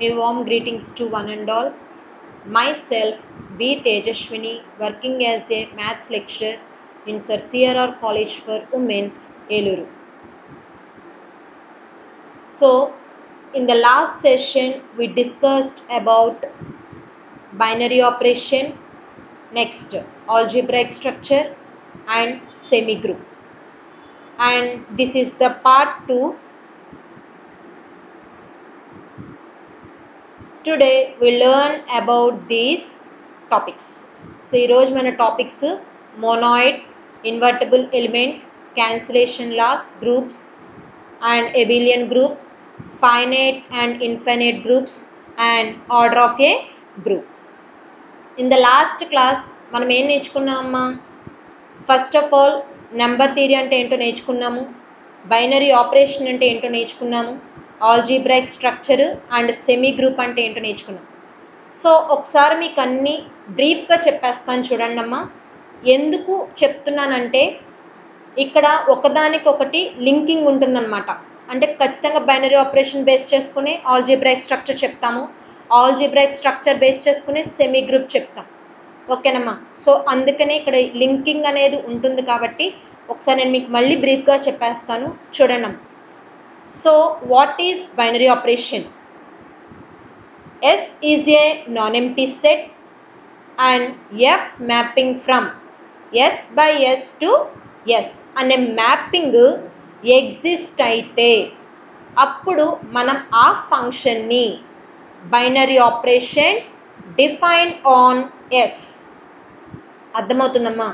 A warm greetings to one and all. Myself, B. Tejashwini, working as a maths lecturer in Sir CRR College for Women, Eluru. So, in the last session, we discussed about binary operation, next algebraic structure, and semigroup. And this is the part 2 today we learn about these topics so ఈరోజు మన topics monoid invertible element cancellation laws groups and abelian group finite and infinite groups and order of a group in the last class మనం ఏం నేర్చుకున్నామమ్మా first of all number theory అంటే ఏంటో నేర్చుకున్నాము. Binary operation అంటే ఏంటో నేర్చుకున్నాము. Algebraic structure and semi group అంటే ఏంటో నేర్చుకున్నాం. సో ఒకసారి మీకు అన్నీ బ్రీఫ్గా చెప్పేస్తాను చూడండి అమ్మా. ఎందుకు చెప్తున్నానంటే ఇక్కడ ఒకదానికొకటి లింకింగ్ ఉంటుందన్నమాట. అంటే ఖచ్చితంగా బైనరీ ఆపరేషన్ బేస్ చేసుకుని ఆల్జీబ్రాయిక్ స్ట్రక్చర్ చెప్తాము. ఆల్జీబ్రాయిక్ స్ట్రక్చర్ బేస్ చేసుకుని సెమీ గ్రూప్ చెప్తాం. ఓకేనమ్మా? సో అందుకనే ఇక్కడ లింకింగ్ అనేది ఉంటుంది కాబట్టి ఒకసారి నేను మీకు మళ్ళీ బ్రీఫ్గా చెప్పేస్తాను చూడండి so what is binary operation S is a non empty set and F mapping from S by S to S అనే మ్యాపింగ్ ఎగ్జిస్ట్ అయితే అప్పుడు మనం ఆ ఫంక్షన్ని binary operation define on S అర్థమవుతుందమ్మా?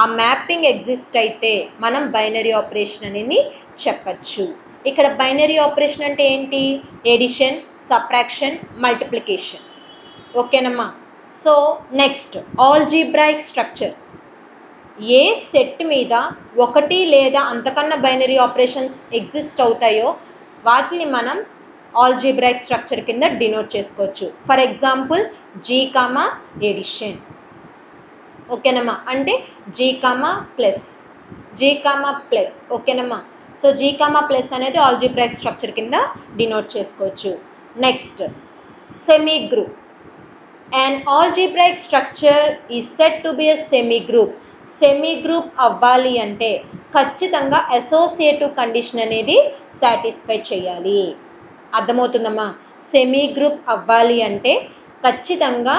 ఆ మ్యాపింగ్ ఎగ్జిస్ట్ అయితే మనం బైనరీ ఆపరేషన్ అనేది చెప్పచ్చు. ఇక్కడ బైనరీ ఆపరేషన్ అంటే ఏంటి? ఎడిషన్ సప్రాక్షన్ మల్టిప్లికేషన్ ఓకేనమ్మా? So next algebraic structure a set మీద ఒకటి లేదా అంతకన్నా బైనరీ ఆపరేషన్స్ ఎగ్జిస్ట్ అవుతాయో వాటిని మనం ఆల్జీబ్రాయిక్ స్ట్రక్చర్ కింద డినోట్ చేసుకోవచ్చు. For example G comma addition ఓకేనమ్మా? అంటే G comma plus G comma plus ఓకేనమ్మా? సో జీ కామా ప్లస్ అనేది ఆల్జీబ్రాయిక్ స్ట్రక్చర్ కింద డినోట్ చేసుకోవచ్చు. Next semi group and algebraic structure ఈ set to be a semi group semi group అవ్వాలి అంటే ఖచ్చితంగా అసోసియేటివ్ కండిషన్ అనేది సాటిస్ఫై చేయాలి. అర్థమవుతుందమ్మా? సెమీ గ్రూప్ అవ్వాలి అంటే ఖచ్చితంగా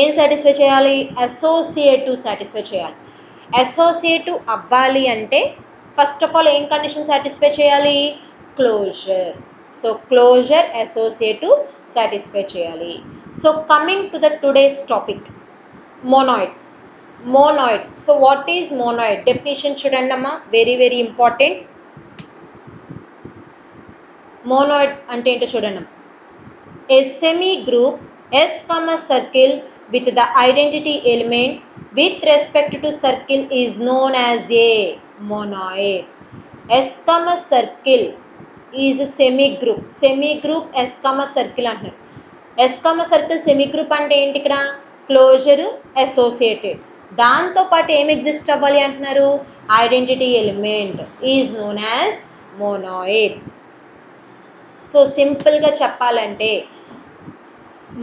ఏం సాటిస్ఫై చేయాలి? అసోసియేటివ్ సాటిస్ఫై చేయాలి. అసోసియేటివ్ అవ్వాలి అంటే ఫస్ట్ ఆఫ్ ఆల్ ఏం కండిషన్ సాటిస్ఫై చేయాలి? Closure so closure associative satisfy చేయాలి. So coming to the today's topic monoid monoid so what is monoid definition చూడండి అమ్మా వెరీ వెరీ ఇంపార్టెంట్ మోనాయిడ్ అంటే ఏంటో చూడండి a semi group S comma circle with the identity element with respect to circle is known as a monoid. S comma circle is a semi group. Semi group S comma circle అంటున్నారు. S comma circle semi group అంటే ఏంటి ఇక్కడ? Closure associated దాంతోపాటు ఏం exist అవ్వాలి అంటున్నారు? Identity element is known as monoid so సింపుల్గా చెప్పాలంటే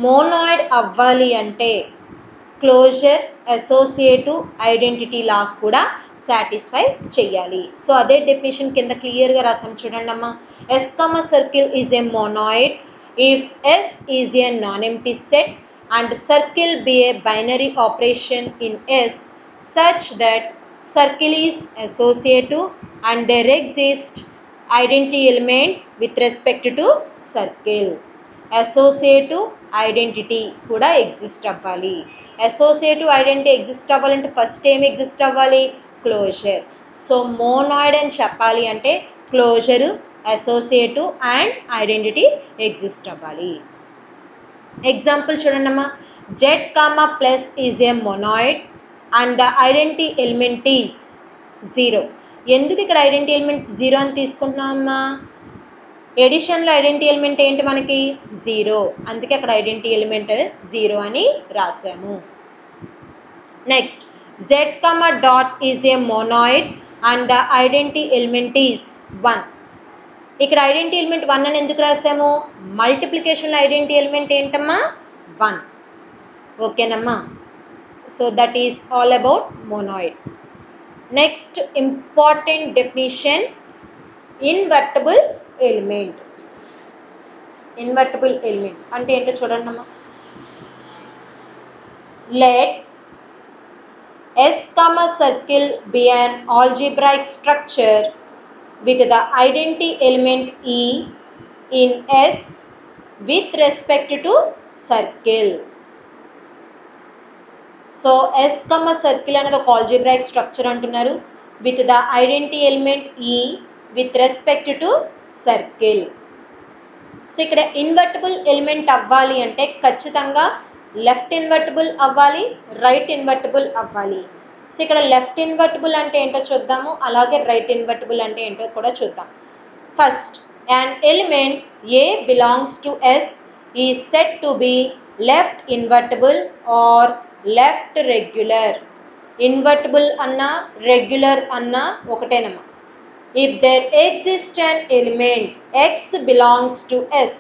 మోనాయిడ్ అవ్వాలి అంటే క్లోజర్ అసోసియేటివ్ ఐడెంటిటీ లాస్ కూడా సాటిస్ఫై చేయాలి సో అదే డెఫినేషన్ కింద క్లియర్గా రాసాం చూడండి అమ్మా. S comma circle is a monoid if S is a non empty set and circle be a binary operation in S such that circle is associative and there exist identity element with respect to circle associative identity కూడా exist అవ్వాలి. Associative identity exist అవ్వాలంటే first ఏం exist అవ్వాలి? Closure. So monoid అని చెప్పాలి అంటే closure associative and identity exist అవ్వాలి. Example చూడండి అమ్మా. Z comma plus is a monoid and the identity element is zero. ఎందుకు ఇక్కడ ఐడెంటిటీ ఎలిమెంట్ జీరో అని తీసుకుంటున్నామమ్మా ఎడిషన్లో ఐడెంటిటీ ఎలిమెంట్ ఏంటి మనకి? జీరో అందుకే అక్కడ ఐడెంటిటీ ఎలిమెంట్ జీరో అని రాసాము next Z comma dot is a monoid and the identity element is one ఇక్కడ ఐడెంటిటీ ఎలిమెంట్ వన్ అని ఎందుకు రాసాము మల్టిప్లికేషన్లో ఐడెంటిటీ ఎలిమెంట్ ఏంటమ్మా? వన్ ఓకేనమ్మా so that is all about monoid next important definition invertible element. Invertible element. అంటే ఏంటో చూడండి అమ్మా. Let S comma circle be an algebraic structure with the identity element E in S with respect to circle. So S comma circle అనేది ఒక algebraic structure అంటున్నారు. With the identity element e with respect to circle. So ఇక్కడ invertible element అవ్వాలి అంటే ఖచ్చితంగా left invertible అవ్వాలి right invertible అవ్వాలి. So ఇక్కడ లెఫ్ట్ ఇన్వర్టబుల్ అంటే ఏంటో చూద్దాము అలాగే రైట్ ఇన్వర్టబుల్ అంటే ఏంటో కూడా చూద్దాం. First an element A belongs to S is said to be left invertible or left regular. Invertible అన్నా రెగ్యులర్ అన్నా ఒకటేనమ్మా. If there exist an element X belongs to S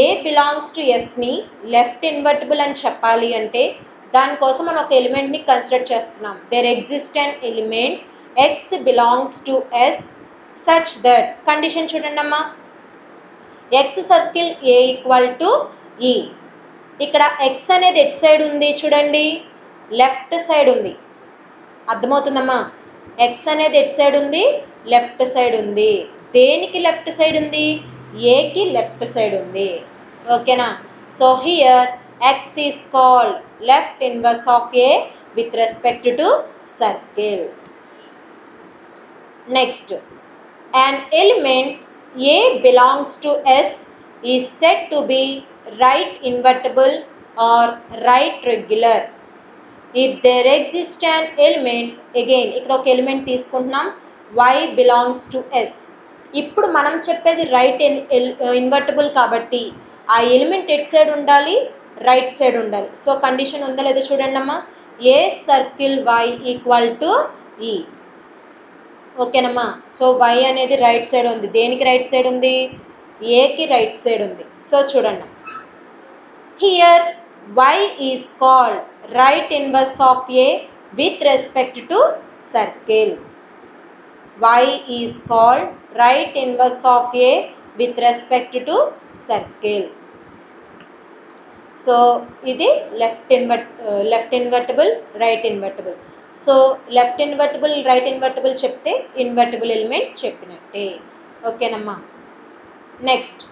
A belongs to ఎస్ని left invertible అని చెప్పాలి అంటే దానికోసం మనం ఒక ఎలిమెంట్ని consider చేస్తున్నాం. There exist an element X belongs to S such that condition చూడండి అమ్మా. X circle A equal to E ఇక్కడ ఎక్స్ అనేది ఎట్ సైడ్ ఉంది చూడండి? లెఫ్ట్ సైడ్ ఉంది. అర్థమవుతుందమ్మా? ఎక్స్ అనేది ఎట్ సైడ్ ఉంది? లెఫ్ట్ సైడ్ ఉంది దేనికి లెఫ్ట్ సైడ్ ఉంది ఏకి లెఫ్ట్ సైడ్ ఉంది ఓకేనా so here X is called left inverse of A with respect to circle next an element A belongs to S is said to be right invertible or right regular. If there exists an element, again ఇక్కడ ఒక element తీసుకుంటున్నాం y belongs to S ఇప్పుడు మనం చెప్పేది right invertible uh, కాబట్టి ఆ element at side ఉండాలి? Right side ఉండాలి. సో కండిషన్ ఉందా లేదా చూడండి అమ్మా. A circle Y equal to E ఓకేనమ్మా సో వై అనేది రైట్ సైడ్ ఉంది. దేనికి రైట్ సైడ్ ఉంది? ఏకి రైట్ సైడ్ ఉంది. సో చూడండి here Y is called right inverse of A with respect to circle Y is called right inverse of A with respect to circle so ఇది left invert left invertible right invertible so left invertible right invertible చెప్తే invertible element చెప్పినట్టే. ఓకేనమ్మా? Next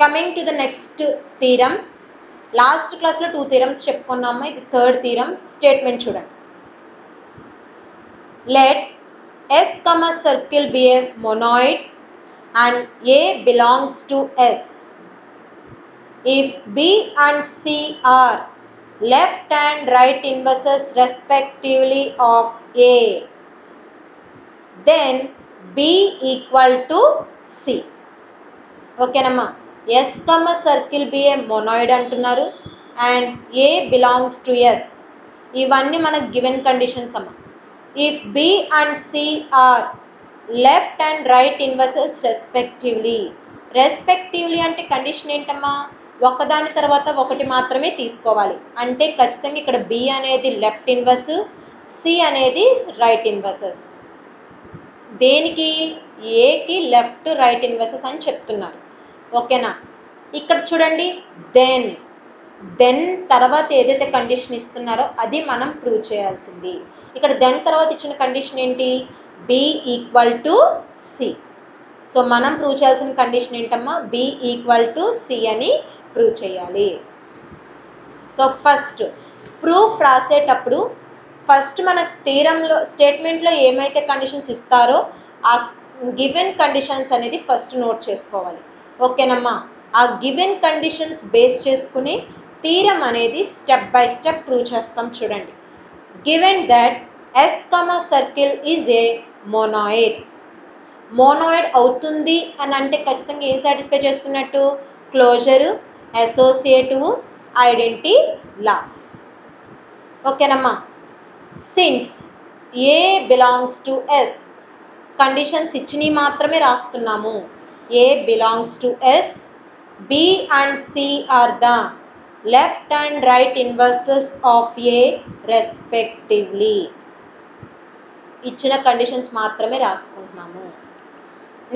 coming to the next theorem last క్లాస్లో two theorems చెప్పుకున్నాము. ఇది third theorem statement చూడండి. Let S comma circle be a monoid and A belongs to S if B and C are left and right inverses respectively of A, then B equal to C. ఓకేనమ్మా S comma circle be a monoid అంటున్నారు and A belongs to S ఇవన్నీ మనకు given conditions అమ్మ. If B and C are left and right inverses respectively respectively అంటే condition ఏంటమ్మా? ఒకదాని తర్వాత ఒకటి మాత్రమే తీసుకోవాలి. అంటే ఖచ్చితంగా ఇక్కడ బి అనేది లెఫ్ట్ ఇన్వర్స్ సి అనేది రైట్ ఇన్వర్సెస్ దేనికి? ఏకి లెఫ్ట్ రైట్ ఇన్వర్సెస్ అని చెప్తున్నారు. ఓకేనా ఇక్కడ చూడండి. దెన్ దెన్ తర్వాత ఏదైతే కండిషన్ ఇస్తున్నారో అది మనం ప్రూవ్ చేయాల్సింది. ఇక్కడ దెన్ తర్వాత ఇచ్చిన కండిషన్ ఏంటి? B equal to C so మనం ప్రూవ్ చేయాల్సిన కండిషన్ ఏంటమ్మా? బి ఈక్వల్ టు సి అని ప్రూవ్ చేయాలి. సో ఫస్ట్ ప్రూఫ్ రాసేటప్పుడు ఫస్ట్ మన తీరంలో స్టేట్మెంట్లో ఏమైతే కండిషన్స్ ఇస్తారో ఆ గివెన్ కండిషన్స్ అనేది ఫస్ట్ నోట్ చేసుకోవాలి. ఓకేనమ్మా? ఆ గివెన్ కండిషన్స్ బేస్ చేసుకుని తీరం అనేది స్టెప్ బై స్టెప్ ప్రూవ్ చేస్తాం చూడండి. Given that S comma circle is a monoid monoid అవుతుంది అని అంటే ఖచ్చితంగా ఏం సాటిస్ఫై చేస్తున్నట్టు? క్లోజరు అసోసియేటివ్ ఐడెంటిటీ లాస్ ఓకేనమ్మా? Since A belongs to S conditions ఇచ్చినవి మాత్రమే రాస్తున్నాము. A belongs to S B and C are the left and right inverses of A respectively ఇచ్చిన కండిషన్స్ మాత్రమే రాసుకుంటున్నాము.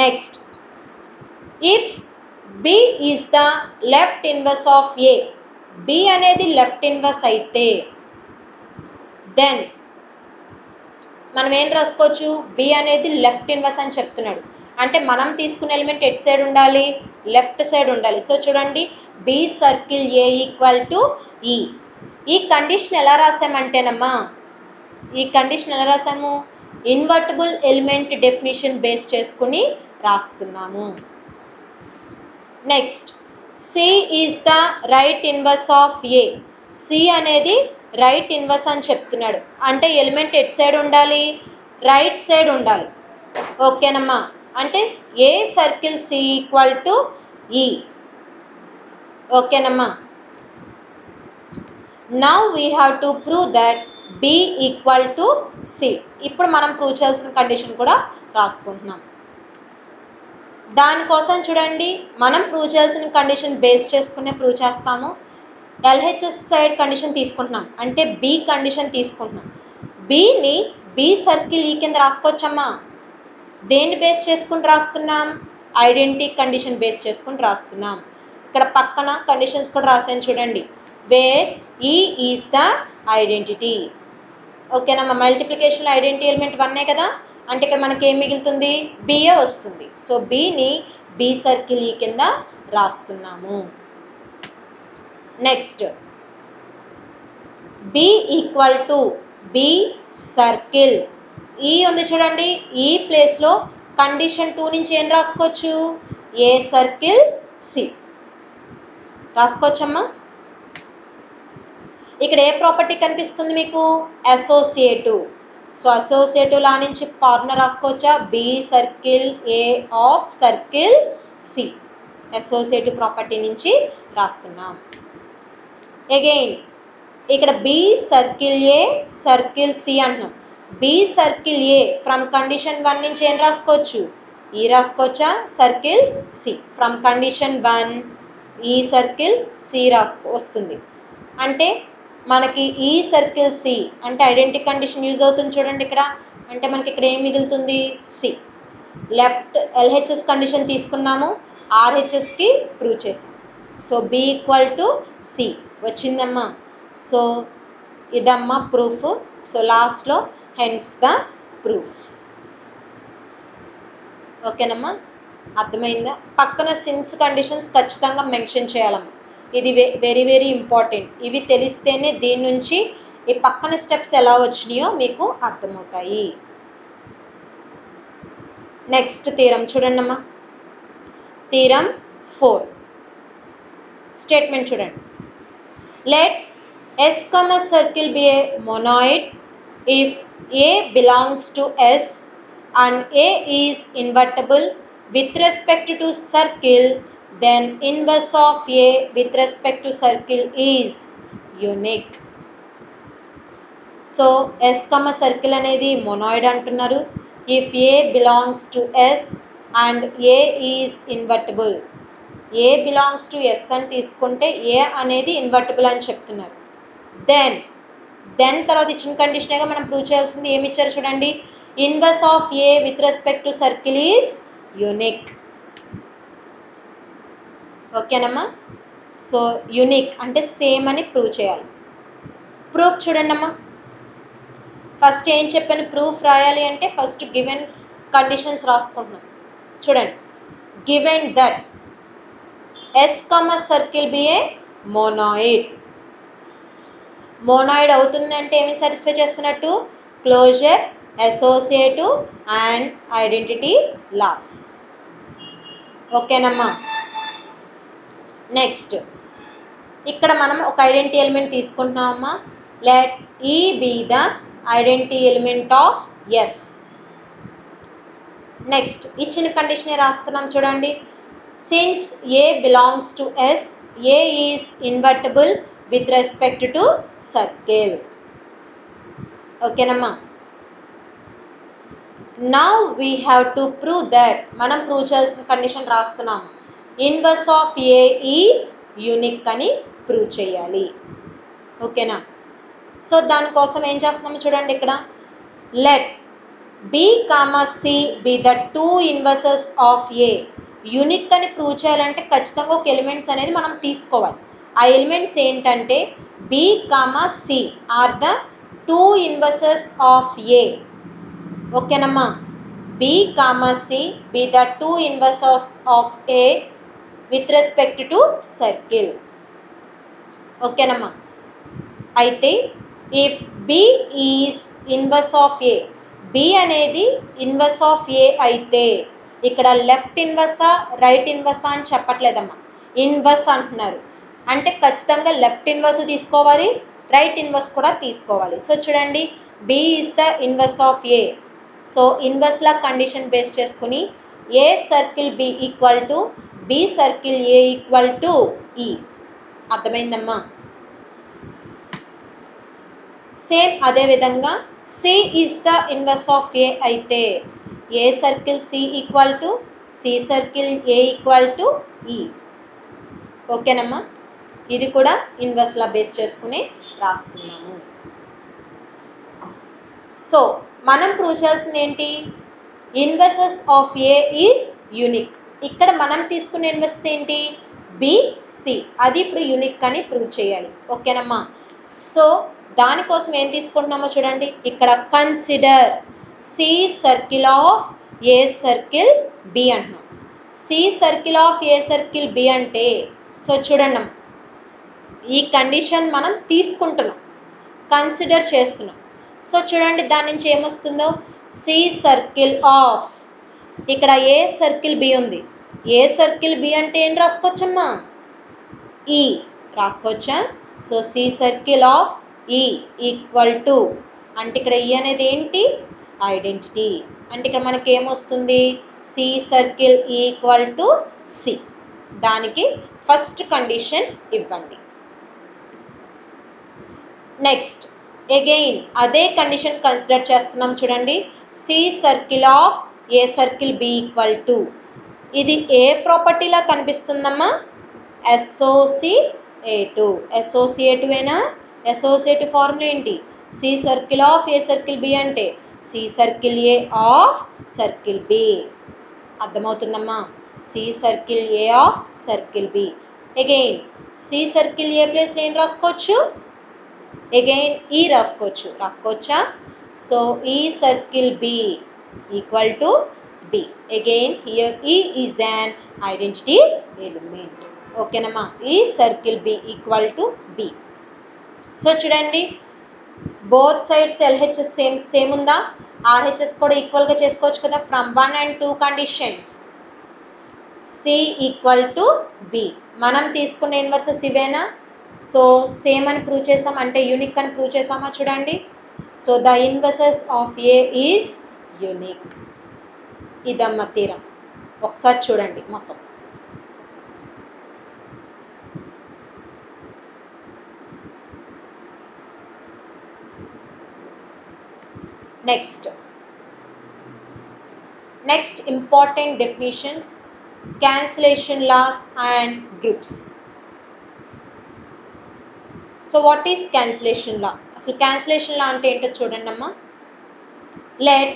Next if B is the left inverse of A B అనేది left inverse అయితే then మనం ఏం రాసుకోవచ్చు? బి అనేది left inverse అని చెప్తున్నాడు. అంటే మనం తీసుకున్న ఎలిమెంట్ ఎట్ సైడ్ ఉండాలి? లెఫ్ట్ సైడ్ ఉండాలి. సో చూడండి B circle A equal to e ఈ కండిషన్ ఎలా రాసామంటేనమ్మా? ఈ కండిషన్ ఎలా రాసాము? ఇన్వర్టబుల్ ఎలిమెంట్ డెఫినేషన్ బేస్ చేసుకుని రాస్తున్నాము. Next c is the right inverse of a c అనేది రైట్ ఇన్వర్స్ అని చెప్తున్నాడు. అంటే ఎలిమెంట్ ఎట్ సైడ్ ఉండాలి? రైట్ సైడ్ ఉండాలి. ఓకేనమ్మా అంటే a circle c equal to e ఓకేనమ్మా? Now we have to prove that B equal to C ఇప్పుడు మనం ప్రూవ్ చేయాల్సిన కండిషన్ కూడా రాసుకుంటున్నాం. దానికోసం చూడండి మనం ప్రూవ్ చేయాల్సిన కండిషన్ బేస్ చేసుకునే ప్రూవ్ చేస్తాము. ఎల్హెచ్ఎస్ సైడ్ కండిషన్ తీసుకుంటున్నాం. అంటే బి కండిషన్ తీసుకుంటున్నాం. బిని బి సర్కిల్ ఈ కింద రాసుకోవచ్చమ్మా. దేన్ని బేస్ చేసుకుని రాస్తున్నాం? ఐడెంటిటీ కండిషన్ బేస్ చేసుకుని రాస్తున్నాం. ఇక్కడ పక్కన కండిషన్స్ కూడా రాశాను చూడండి. Where e is the identity. ఓకేనమ్మా మల్టిప్లికేషన్ ఐడెంటిటీ ఎలిమెంట్ వన్నే కదా? అంటే ఇక్కడ మనకి ఏం మిగులుతుంది? బిఏ వస్తుంది. సో బిని బి సర్కిల్ ఈ కింద రాస్తున్నాము. Next. B equal to b circle. E ఉంది చూడండి. ఈ ప్లేస్లో కండిషన్ టూ నుంచి ఏం రాసుకోవచ్చు? ఏ సర్కిల్ సి రాసుకోవచ్చమ్మా? ఇక్కడ ఏ ప్రాపర్టీ కనిపిస్తుంది మీకు? అసోసియేటివ్ సో అసోసియేటివ్ లా నుంచి formula రాసుకోవచ్చా? B circle a of circle c associative property నుంచి రాస్తున్నాం. అగైన్ ఇక్కడ b circle a circle c అంటున్నాం. B circle a from condition one నుంచి ఏం రాసుకోవచ్చు? E రాసుకోవచ్చా? Circle c from condition one e circle c రాసుకో వస్తుంది. అంటే మనకి ఈ సర్కిల్ సి అంటే ఐడెంటిటీ కండిషన్ యూజ్ అవుతుంది చూడండి ఇక్కడ. అంటే మనకి ఇక్కడ ఏం మిగులుతుంది? సి లెఫ్ట్ ఎల్హెచ్ఎస్ కండిషన్ తీసుకున్నాము. ఆర్హెచ్ఎస్కి ప్రూవ్ చేసాం. So b equal to c వచ్చిందమ్మా. సో ఇదమ్మా ప్రూఫ్ సో లాస్ట్లో హెన్స్ ద ప్రూఫ్ ఓకేనమ్మా అర్థమైందా? పక్కన సిన్స్ కండిషన్స్ ఖచ్చితంగా మెన్షన్ చేయాలమ్మా. ఇది వెరీ వెరీ ఇంపార్టెంట్ ఇవి తెలిస్తేనే దీని నుంచి ఈ పక్కన స్టెప్స్ ఎలా వచ్చినాయో మీకు అర్థమవుతాయి. నెక్స్ట్ తీరం చూడండి అమ్మా. తీరం ఫోర్ స్టేట్మెంట్ చూడండి. Let S comma circle be a monoid if a belongs to S and a is invertible with respect to circle then inverse of a with respect to circle is unique. So S comma circle అనేది monoid అంటున్నారు. If a belongs to S and a is invertible a belongs to S అని తీసుకుంటే ఏ అనేది invertible అని చెప్తున్నారు. Then then తర్వాత ఇచ్చిన కండిషనేగా మనం ప్రూవ్ చేయాల్సింది ఏమి ఇచ్చారు చూడండి. Inverse of a with respect to circle is unique ఓకేనమ్మా సో యునిక్ అంటే సేమ్ అని ప్రూవ్ చేయాలి. ప్రూఫ్ చూడండి అమ్మా. ఫస్ట్ ఏం చెప్పాను? ప్రూఫ్ రాయాలి అంటే ఫస్ట్ గివెన్ కండిషన్స్ రాసుకుంటున్నాం. చూడండి. Given that S comma circle be a monoid monoid అవుతుందంటే ఏమి సాటిస్ఫై చేస్తున్నట్టు? Closure associative and identity laws ఓకేనమ్మా. నెక్స్ట్ ఇక్కడ మనం ఒక identity element తీసుకుంటున్నామమ్మా. Let e be the identity element of S next ఇచ్చిన కండిషనే రాస్తున్నాం చూడండి. Since a belongs to S a is invertible with respect to circle ఓకేనమ్మా now we have to prove that మనం ప్రూవ్ చేయాల్సిన కండిషన్ రాస్తున్నాం inverse of a is unique అని prove చేయాలి. ఓకేనా సో దానికోసం ఏం చేస్తున్నాము చూడండి ఇక్కడ. Let b comma c be the two inverses of a unique అని ప్రూవ్ చేయాలంటే ఖచ్చితంగా ఒక ఎలిమెంట్స్ అనేది మనం తీసుకోవాలి. ఆ ఎలిమెంట్స్ ఏంటంటే b comma c are the two inverses of a ఓకేనమ్మా? B comma c be the two inverses of a with respect to circle ఓకేనమ్మా? అయితే if b is inverse of a b అనేది inverse of ఏ అయితే ఇక్కడ left ఇన్వర్సా right ఇన్వర్సా అని చెప్పట్లేదమ్మా. Inverse అంటున్నారు. అంటే ఖచ్చితంగా లెఫ్ట్ ఇన్వర్స్ తీసుకోవాలి రైట్ ఇన్వర్స్ కూడా తీసుకోవాలి. సో చూడండి b is the inverse of a so ఇన్వర్స్లా condition base చేసుకుని a circle b equal to b circle a equal to e అర్థమైందమ్మా? సేమ్ అదేవిధంగా c is the inverse of a అయితే a circle c equal to c circle a equal to e ఓకేనమ్మా? ఇది కూడా ఇన్వర్స్లా base చేసుకుని రాస్తున్నాము. So మనం prove చేయాల్సింది ఏంటి? Inverses of a is unique ఇక్కడ మనం తీసుకున్న ఇన్వెస్ట్ ఏంటి? బిసి అది ఇప్పుడు యూనిక్ అని ప్రూవ్ చేయాలి. ఓకేనమ్మా సో దానికోసం ఏం తీసుకుంటున్నామో చూడండి. ఇక్కడ consider c circle of a circle b అంటున్నాం. C circle of a circle b అంటే సో చూడండి ఈ కండిషన్ మనం తీసుకుంటున్నాం. కన్సిడర్ చేస్తున్నాం. సో చూడండి దాని నుంచి ఏమొస్తుందో? C circle of. ఇక్కడ ఏ సర్కిల్ బి ఉంది? ఏ సర్కిల్ బి అంటే ఏం రాసుకోవచ్చమ్మా? ఈ. రాసుకోవచ్చా? So c circle of e equal to. అంటే ఇక్కడ ఈ అనేది ఏంటి? ఐడెంటిటీ. అంటే ఇక్కడ మనకి ఏమొస్తుంది? C circle equal to c. దానికి ఫస్ట్ కండిషన్ ఇవ్వండి. నెక్స్ట్ అగైన్ అదే కండిషన్ కన్సిడర్ చేస్తున్నాం చూడండి. C circle of a circle b equal to ఇది ఏ ప్రాపర్టీలా కనిపిస్తుందమ్మా? ఎస్ఓసిఏటు ఎస్ఓసియేటివేనా ఎసోసియేటివ్ ఫార్ములా ఏంటి? C circle of a circle b అంటే c circle a of circle b అర్థమవుతుందమ్మా? C circle a of circle b again c circle a ప్లేస్లో ఏం రాసుకోవచ్చు? అగైన్ ఈ రాసుకోవచ్చు. రాసుకోవచ్చా? So e circle b equal to b again here e is an identity element ఓకేనమ్మా e circle b equal to b so చూడండి. Both sides LHS same same ఉందా? RHS కూడా ఈక్వల్గా చేసుకోవచ్చు కదా? From one and two conditions c equal to b మనం తీసుకున్న inverses ఇవేనా సో సేమ్ అని ప్రూవ్ చేసాం. అంటే యూనిక్ అని ప్రూవ్ చేసామా చూడండి. So the inverses of a is unique ఇదమ్మ theorem. ఒకసారి చూడండి మొత్తం. Next next important definitions cancellation laws and groups so what is cancellation law అసలు క్యాన్సిలేషన్ లా అంటే ఏంటో చూడండి అమ్మా. Let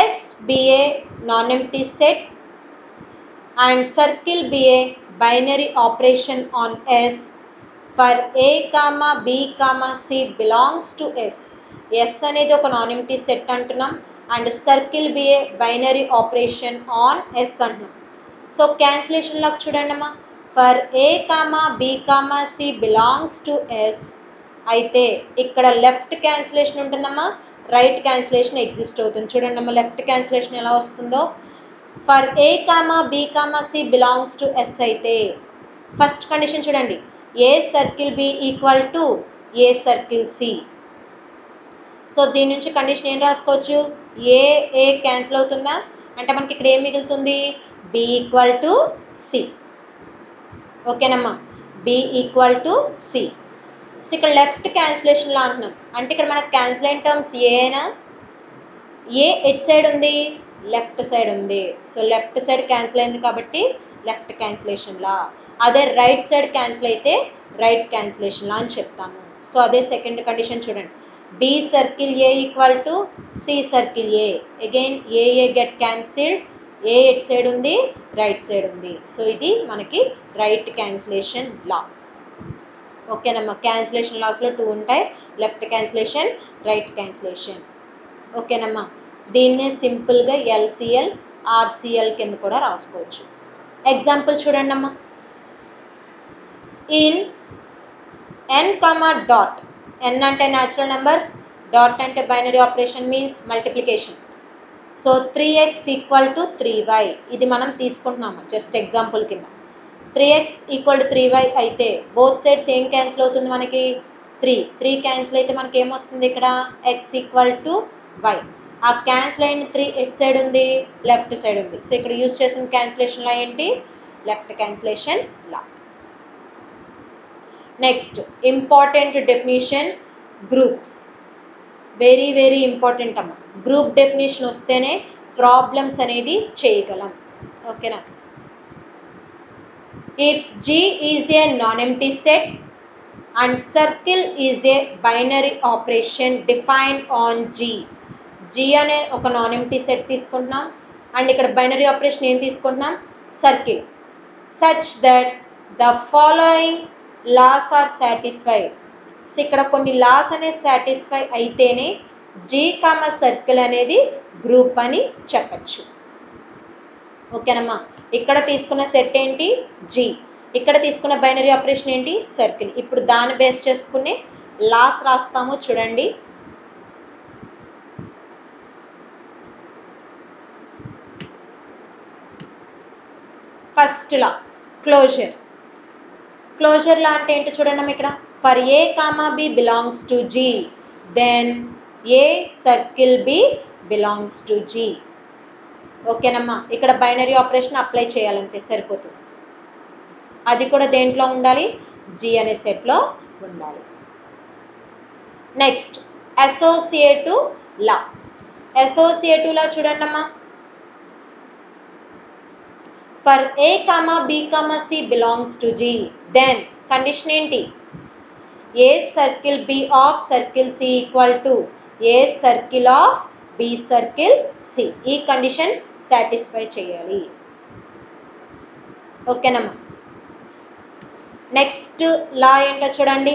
S be a non empty set and circle be a binary operation on S for a comma b comma c belongs to S S అనేది ఒక non empty set అంటున్నాం and circle be a binary operation on S అంటున్నాం. So cancellation lock చూడండి అమ్మా. For a comma b comma c belongs to S అయితే ఇక్కడ left cancellation ఉంటుందమ్మా. Right cancellation exist అవుతుంది. చూడండి అమ్మా లెఫ్ట్ క్యాన్సిలేషన్ ఎలా వస్తుందో. For a comma b comma c belongs to S అయితే ఫస్ట్ కండిషన్ చూడండి. A circle b equal to a circle c so దీని నుంచి కండిషన్ ఏం రాసుకోవచ్చు? ఏ ఏ క్యాన్సిల్ అవుతుందా? అంటే మనకి ఇక్కడ ఏం మిగులుతుంది? బి ఈక్వల్ టు సి ఓకేనమ్మా. B equal to c so ఇక్కడ లెఫ్ట్ క్యాన్సిలేషన్లో అంటున్నాం. అంటే ఇక్కడ మనకు క్యాన్సిల్ అయిన టర్మ్స్ ఏనా ఏ ఎట్ సైడ్ ఉంది? లెఫ్ట్ సైడ్ ఉంది. సో లెఫ్ట్ సైడ్ క్యాన్సిల్ అయింది కాబట్టి లెఫ్ట్ క్యాన్సిలేషన్లా అదే రైట్ సైడ్ క్యాన్సిల్ అయితే రైట్ క్యాన్సిలేషన్లా అని చెప్తాము. సో అదే సెకండ్ కండిషన్ చూడండి. B circle a equal to c circle a again a get cancelled a at side ఉంది? రైట్ సైడ్ ఉంది. సో ఇది మనకి రైట్ క్యాన్సిలేషన్ లా. ఓకేనమ్మా? క్యాన్సిలేషన్ లాస్లో టూ ఉంటాయి. Left cancellation right cancellation. ఓకేనమ్మా? దీన్నే సింపుల్గా ఎల్సిఎల్ ఆర్సిఎల్ కింద కూడా రాసుకోవచ్చు. ఎగ్జాంపుల్ చూడండి అమ్మా ఇన్ ఎన్ కమా డాట్ ఎన్ అంటే న్యాచురల్ నెంబర్స్ డాట్ అంటే binary operation means multiplication so three x equal to three y ఇది మనం తీసుకుంటున్నాము జస్ట్ ఎగ్జాంపుల్ కింద. Three x equal to three y అయితే బోత్ సైడ్స్ ఏం క్యాన్సిల్ అవుతుంది మనకి? త్రీ త్రీ క్యాన్సిల్ అయితే మనకి ఏమొస్తుంది ఇక్కడ? ఎక్స్ ఈక్వల్ టు వై ఆ క్యాన్సిల్ అయిన త్రీ ఎట్ సైడ్ ఉంది లెఫ్ట్ సైడ్ ఉంది. సో ఇక్కడ యూస్ చేసిన క్యాన్సిలేషన్ లా ఏంటి? Left cancellation law. Next important definition groups very very important అమ్మ. గ్రూప్ డెఫినేషన్ వస్తేనే ప్రాబ్లమ్స్ అనేది చేయగలం. ఓకేనా if G is a non empty set and circle is a binary operation defined on G G అనే ఒక non empty set తీసుకుంటున్నాం. And ఇక్కడ binary operation ఏం తీసుకుంటున్నాం? Circle such that the following laws are satisfied so ఇక్కడ కొన్ని laws అనేది satisfy అయితేనే జీ కామ సర్కిల్ అనేది గ్రూప్ అని చెప్పచ్చు. ఓకేనమ్మా? ఇక్కడ తీసుకున్న సెట్ ఏంటి? జీ ఇక్కడ తీసుకున్న బైనరీ ఆపరేషన్ ఏంటి? సర్కిల్ ఇప్పుడు దాన్ని బేస్ చేసుకుని లాస్ రాస్తాము చూడండి. First law closure closure law అంటే ఏంటి చూడండి ఇక్కడ. For a comma b belongs to G then a circle b belongs to G ఓకేనమ్మా ఇక్కడ బైనరీ ఆపరేషన్ అప్లై చేయాలంతే సరిపోతుంది. అది కూడా దేంట్లో ఉండాలి? జీ అనే సెట్లో ఉండాలి. Next associative law associative law చూడండి అమ్మా for a comma b comma c belongs to G then condition ఏంటి? A circle b of circle c equal to a circle of b circle c ఈ condition satisfy చేయాలి. ఓకేనమ్మా next law ఏంటో చూడండి.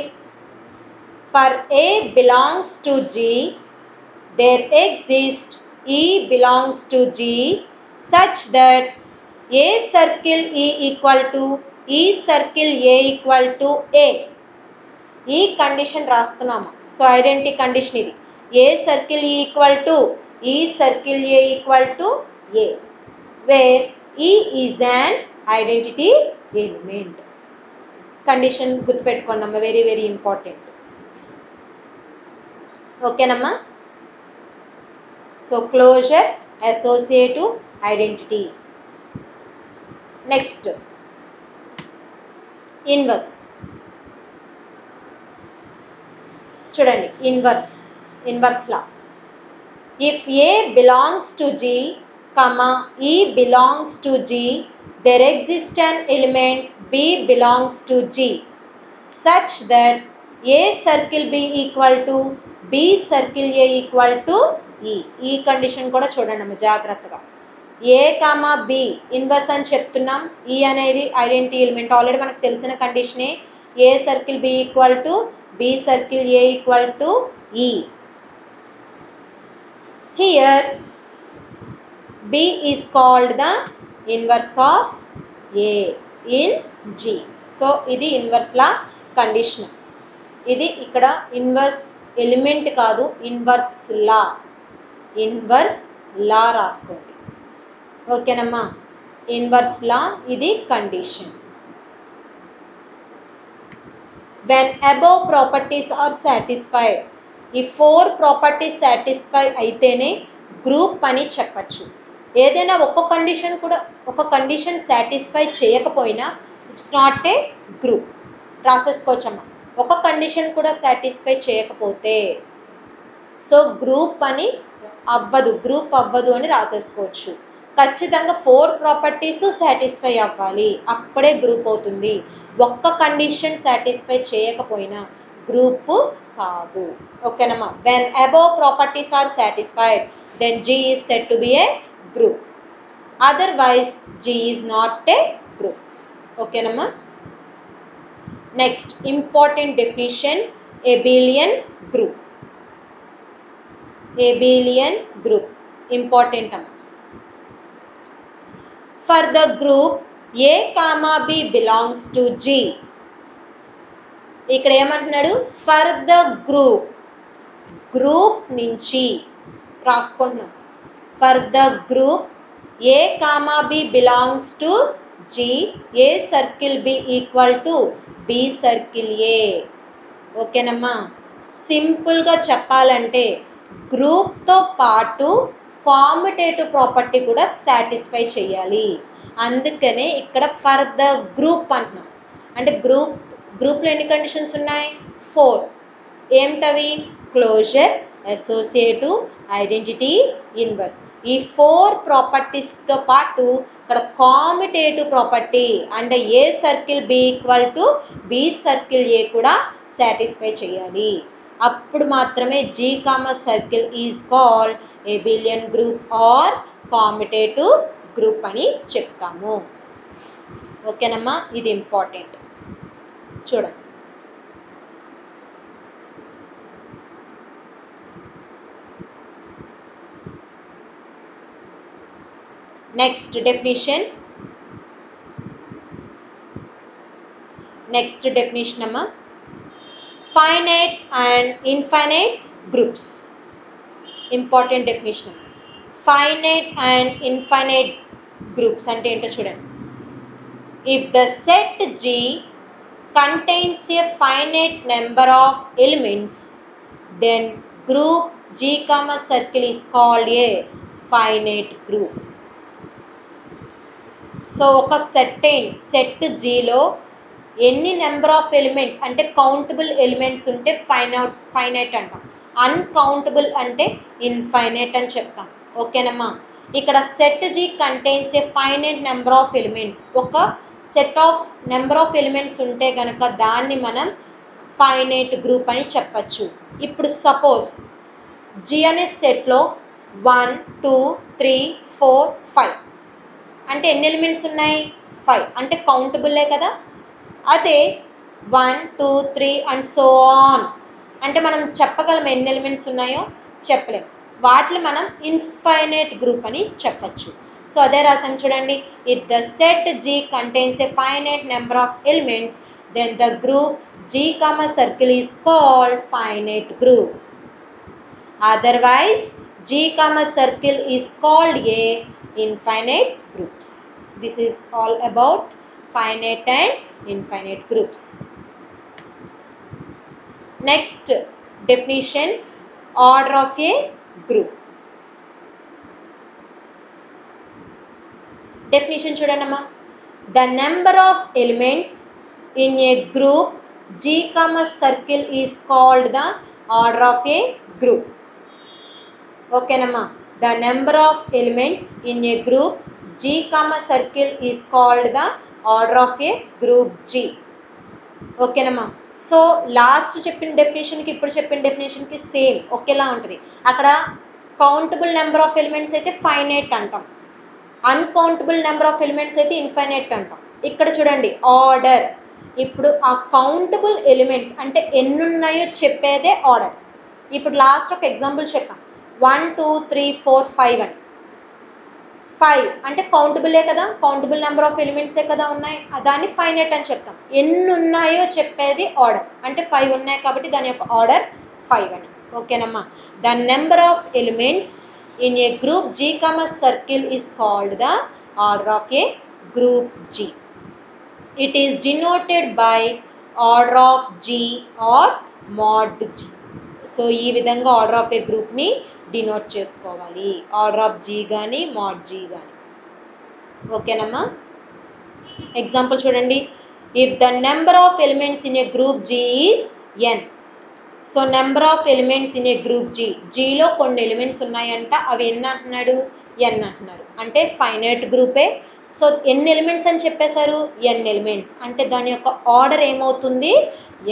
For a belongs to G there exist e belongs to G such that a circle e equal to e circle a equal to a ఈ condition రాస్తున్నాము. So identity condition ఇది. A circle equal to e circle a equal to a where e is an identity element condition గుర్తుపెట్టుకోండి అమ్మ very very important ఓకేనమ్మా so closure associative identity next inverse చూడండి inverse ఇన్వర్స్లా if a belongs to G comma e belongs to G there exist an element b belongs to G such that a circle b equal to b circle a equal to e ఈ condition కూడా చూడండి అమ్మ జాగ్రత్తగా. A comma b inverse అని చెప్తున్నాం. ఈ అనేది identity element already మనకు తెలిసిన కండిషనే a. Circle b equal to b circle a equal to e here b is called the inverse of a in G so ఇది ఇన్వర్స్లా కండిషన్ ఇది ఇక్కడ inverse element కాదు ఇన్వర్స్ లా. ఇన్వర్స్ లా రాసుకోండి. ఓకేనమ్మా inverse law ఇది condition when above properties are satisfied ఈ four properties satisfy అయితేనే group అని చెప్పచ్చు. ఏదైనా ఒక కండిషన్ కూడా ఒక కండిషన్ సాటిస్ఫై చేయకపోయినా ఇట్స్ నాట్ ఏ గ్రూప్. రాసేసుకోవచ్చమ్మా ఒక కండిషన్ కూడా సాటిస్ఫై చేయకపోతే సో గ్రూప్ అని అవ్వదు గ్రూప్ అవ్వదు అని రాసేసుకోవచ్చు. ఖచ్చితంగా ఫోర్ ప్రాపర్టీస్ సాటిస్ఫై అవ్వాలి. అప్పుడే గ్రూప్ అవుతుంది. ఒక్క కండిషన్ సాటిస్ఫై చేయకపోయినా గ్రూప్ కాదు. ఓకేనమ్మా when above properties are satisfied then G is set to be a group otherwise G is not a group ఓకేనమ్మా next important definition abelian group abelian group. Important అమ్మ for the group a comma b belongs to G ఇక్కడ ఏమంటున్నాడు? For the group group నుంచి రాసుకుంటున్నాం. For the group a comma b belongs to G a circle b equal to b circle a ఓకేనమ్మా? సింపుల్గా చెప్పాలంటే గ్రూప్తో పాటు commutative property కూడా satisfy చేయాలి. అందుకనే ఇక్కడ ఫర్ ద గ్రూప్ అంటున్నాం. అంటే గ్రూప్ గ్రూప్లో ఎన్ని కండిషన్స్ ఉన్నాయి? ఫోర్. ఏమిటవి? Closure associative identity inverse. ఈ ఫోర్ ప్రాపర్టీస్తో పాటు ఇక్కడ కామిటేటివ్ ప్రాపర్టీ అంటే a circle b equal to b circle a కూడా సాటిస్ఫై చేయాలి. అప్పుడు మాత్రమే G comma circle is called abelian group or commutative group అని చెప్తాము. ఓకేనమ్మా? ఇది important. children. Next definition. Next definition number finite and infinite groups. Important definition. Finite and infinite groups and enter children. If the set G contains a finite number of elements then group G comma circle is called a finite group so ఒక సెట్టైన్ set జీలో ఎన్ని number of elements అంటే countable elements ఉంటే finite finite అంటాం. Uncountable అంటే infinite అని చెప్తాం. ఓకేనమ్మా? ఇక్కడ set G contains a finite number of elements ఒక set of number of elements ఉంటే కనుక దాన్ని మనం ఫైనైట్ గ్రూప్ అని చెప్పచ్చు. ఇప్పుడు సపోజ్ జిఎన్ఎస్ సెట్లో one two three four five అంటే ఎన్ని ఎలిమెంట్స్ ఉన్నాయి? ఫైవ్ అంటే కౌంటబుల్లే కదా? అదే one two three and so on అంటే మనం చెప్పగలం ఎన్ని ఎలిమెంట్స్ ఉన్నాయో? చెప్పలేం. వాటిని మనం ఇన్ఫైనైట్ గ్రూప్ అని చెప్పచ్చు. సో అదే రాసాం చూడండి if the set G contains a finite number of elements then the group G comma circle is called finite group otherwise G comma circle is called a infinite groups. This is all about finite and infinite groups. Next definition order of a group. Definition చూడండమ్మా the number of elements in a group G comma circle is called the order of a group ఓకేనమ్మా the number of elements in a group G comma circle is called the order of a group G ఓకేనమ్మా so last చెప్పిన డెఫినేషన్కి ఇప్పుడు చెప్పిన డెఫినేషన్కి same ఒకేలా ఉంటుంది. అక్కడ కౌంటబుల్ నెంబర్ ఆఫ్ ఎలిమెంట్స్ అయితే ఫైన్ ఎయిట్ అంటాం. అన్కౌంటబుల్ నెంబర్ ఆఫ్ ఎలిమెంట్స్ అయితే ఇన్ఫైనైట్ అంటాం. ఇక్కడ చూడండి ఆర్డర్ ఇప్పుడు ఆ కౌంటబుల్ ఎలిమెంట్స్ అంటే ఎన్ని ఉన్నాయో చెప్పేదే ఆర్డర్ ఇప్పుడు లాస్ట్ ఒక ఎగ్జాంపుల్ చెప్పాం. One two three four five అని. ఫైవ్ అంటే కౌంటబులే కదా? కౌంటబుల్ నెంబర్ ఆఫ్ ఎలిమెంట్సే కదా ఉన్నాయి? దాన్ని ఫైనైట్ అని చెప్తాం. ఎన్ని ఉన్నాయో చెప్పేది ఆర్డర్ అంటే ఫైవ్ ఉన్నాయి కాబట్టి దాని యొక్క ఆర్డర్ ఫైవ్ అని. ఓకేనమ్మా the number of elements in a group G comma circle is called the order of a group G it is denoted by order of G or mod G so ఈ విధంగా order of a గ్రూప్ని denote చేసుకోవాలి. Order of G కానీ mod G కానీ ఓకేనమ్మా? Example చూడండి. If the number of elements in a group G is n so number of elements in a group G జీలో కొన్ని elements ఉన్నాయంట. అవి ఎన్ని అంటున్నాడు? ఎన్ అంటున్నారు. అంటే ఫైనైట్ గ్రూపే సో ఎన్ని ఎలిమెంట్స్ అని చెప్పేశారు? ఎన్ ఎలిమెంట్స్ అంటే దాని యొక్క ఆర్డర్ ఏమవుతుంది?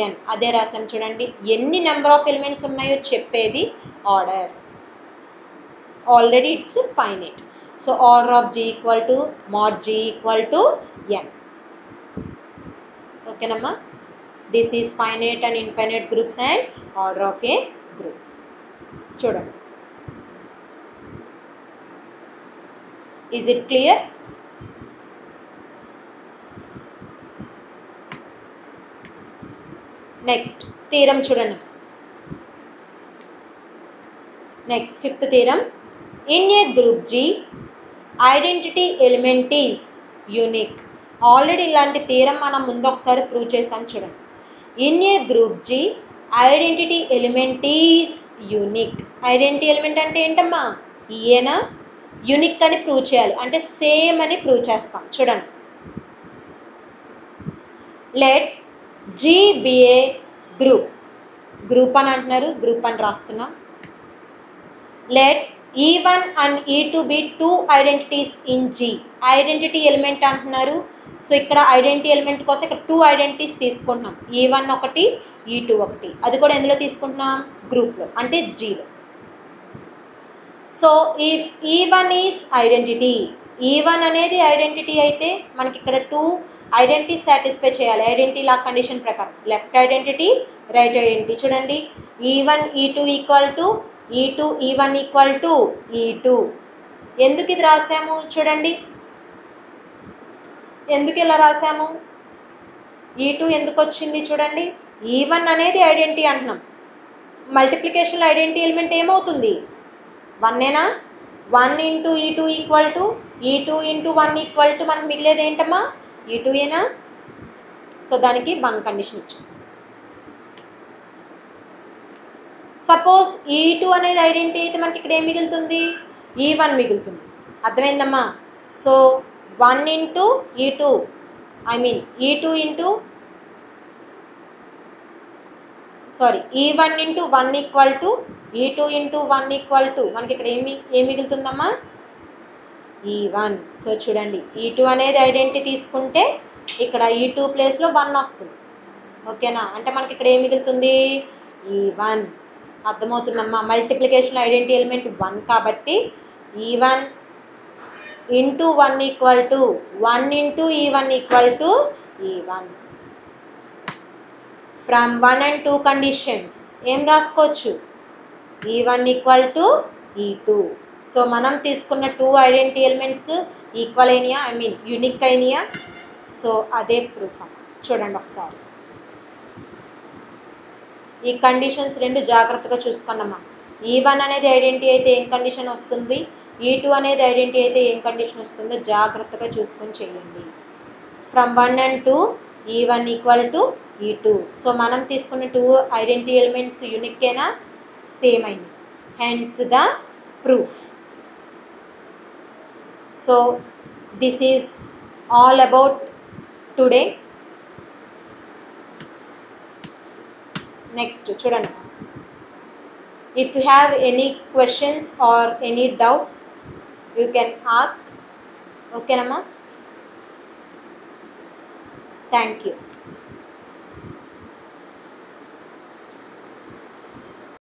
ఎన్ అదే రాసాం చూడండి. ఎన్ని నెంబర్ ఆఫ్ ఎలిమెంట్స్ ఉన్నాయో చెప్పేది? Order already it's finite so order of G equal to mod G equal to n ఓకేనమ్మా this is finite and infinite groups and order of a group చూడండి. Is it clear next theorem చూడండి. Next fifth theorem in a group G identity element is unique already ఇలాంటి theorem మనం ముందు ఒకసారి prove చేసాం చూడండి. In a group G identity element is unique identity element అంటే ఏంటమ్మా? ఈయన యూనిక్ అని ప్రూవ్ చేయాలి. అంటే సేమ్ అని ప్రూవ్ చేస్తాం. చూడండి. లెట్ జీబిఏ గ్రూప్ గ్రూప్ అని అంటున్నారు. గ్రూప్ అని రాస్తున్నాం. Let e one and e two be two identities in G identity element అంటున్నారు. సో ఇక్కడ ఐడెంటిటీ ఎలిమెంట్ కోసం ఇక్కడ టూ ఐడెంటిటీస్ తీసుకుంటున్నాం. E ఈ వన్ ఒకటి e ఈ టూ ఒకటి. అది కూడా ఎందులో తీసుకుంటున్నాం? గ్రూప్లో అంటే జీలో so if e one is identity e one అనేది ఐడెంటిటీ అయితే మనకి ఇక్కడ టూ ఐడెంటిటీ సాటిస్ఫై చేయాలి. ఐడెంటిటీ లా కండిషన్ ప్రకారం. లెఫ్ట్ ఐడెంటిటీ రైట్ ఐడెంటిటీ చూడండి. E one e two equal to e two e one equal to e two ఎందుకు ఇది రాసాము? చూడండి. ఎందుకు ఇలా రాసాము ఈ e టూ ఎందుకు వచ్చింది చూడండి. E ఈ వన్ అనేది ఐడెంటిటీ అంటున్నాం. మల్టిప్లికేషన్లో ఐడెంటిటీ ఎలిమెంట్ ఏమవుతుంది? వన్నేనా one into e two equal to e two into one equal to మనకు మిగిలేది ఏంటమ్మా? E ఈ టూ ఏనా? సో దానికి వన్ కండిషన్ ఇచ్చాం. సపోజ్ ఈ టూ అనేది ఐడెంటిటీ అయితే మనకి ఇక్కడ ఏం మిగులుతుంది? ఈ వన్ మిగులుతుంది. అర్థమైందమ్మా? So one into e two I mean e two into sorry e one into one equal to e two into one equal to. మనకి ఇక్కడ ఏమి ఏం మిగులుతుందమ్మా? E one. సో చూడండి ఈ టూ అనేది ఐడెంటిటీ తీసుకుంటే ఇక్కడ ఈ టూ ప్లేస్లో వన్ వస్తుంది. ఓకేనా? అంటే మనకి ఇక్కడ ఏం మిగులుతుంది? E one. అర్థమవుతుందమ్మా. Multiplication identity element one కాబట్టి e one into one equal to one into e one equal to e one. From one and two conditions ఏం రాసుకోవచ్చు? E one equal to e two. So మనం తీసుకున్న two identity elements equal అయినాయా? I mean unique అయినాయా? So అదే proof చూడండి ఒకసారి. ఈ కండిషన్స్ రెండు జాగ్రత్తగా చూసుకున్నామా ఈ వన్ అనేది ఐడెంటిటీ అయితే ఏం కండిషన్ వస్తుంది? E ఈ టూ అనేది ఐడెంటిటీ అయితే ఏం కండిషన్ వస్తుందో జాగ్రత్తగా చూసుకొని చేయండి. From one and two e one equal to e two so మనం తీసుకున్న టూ ఐడెంటిటీ ఎలిమెంట్స్ యూనిక్కేనా సేమ్ అయింది hence the proof so this is all about today next చూడండి. If you have any questions or any doubts you can ask ఓకేనమ్మా thank you